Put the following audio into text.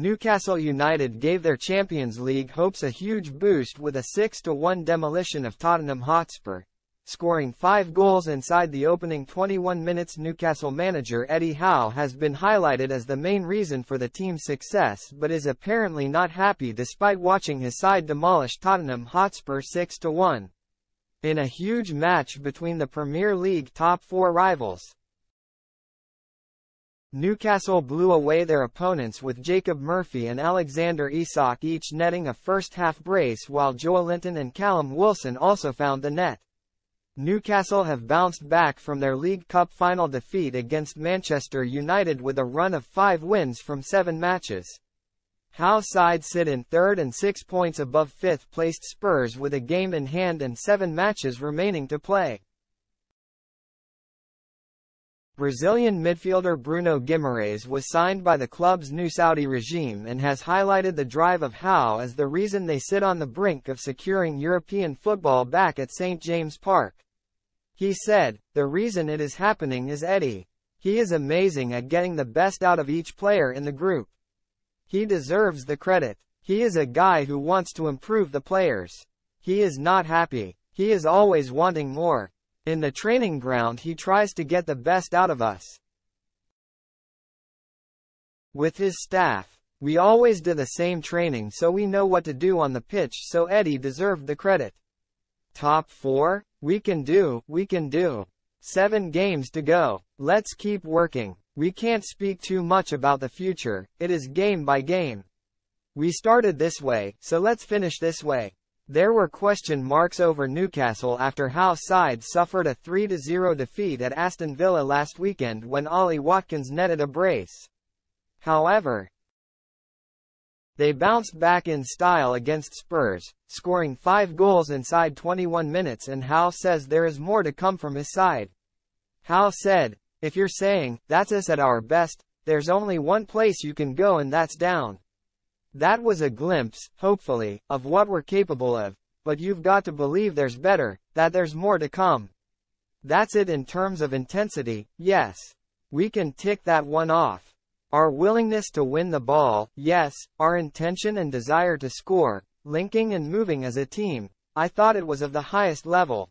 Newcastle United gave their Champions League hopes a huge boost with a 6-1 demolition of Tottenham Hotspur, scoring five goals inside the opening 21 minutes Newcastle manager Eddie Howe has been highlighted as the main reason for the team's success but is apparently not happy despite watching his side demolish Tottenham Hotspur 6-1. In a huge match between the Premier League top four rivals, Newcastle blew away their opponents with Jacob Murphy and Alexander Isak each netting a first-half brace while Joelinton and Callum Wilson also found the net. Newcastle have bounced back from their League Cup final defeat against Manchester United with a run of five wins from seven matches. Howe side sit in third and six points above fifth-placed Spurs with a game in hand and seven matches remaining to play. Brazilian midfielder Bruno Guimarães was signed by the club's new Saudi regime and has highlighted the drive of Howe as the reason they sit on the brink of securing European football back at St. James Park. He said, the reason it is happening is Eddie. He is amazing at getting the best out of each player in the group. He deserves the credit. He is a guy who wants to improve the players. He is not happy. He is always wanting more. In the training ground he tries to get the best out of us. With his staff, we always do the same training so we know what to do on the pitch so Eddie deserved the credit. Top 4? We can do, we can do. 7 games to go. Let's keep working. We can't speak too much about the future, it is game by game. We started this way, so let's finish this way. There were question marks over Newcastle after Howe's side suffered a 3-0 defeat at Aston Villa last weekend when Ollie Watkins netted a brace. However, they bounced back in style against Spurs, scoring five goals inside 21 minutes and Howe says there is more to come from his side. Howe said, if you're saying, that's us at our best, there's only one place you can go and that's down. That was a glimpse, hopefully, of what we're capable of, but you've got to believe there's better, that there's more to come. That's it in terms of intensity, yes. We can tick that one off. Our willingness to win the ball, yes, our intention and desire to score, linking and moving as a team, I thought it was of the highest level.